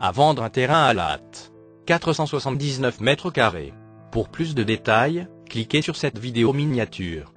À vendre un terrain à la hâte. 479 mètres carrés. Pour plus de détails, cliquez sur cette vidéo miniature.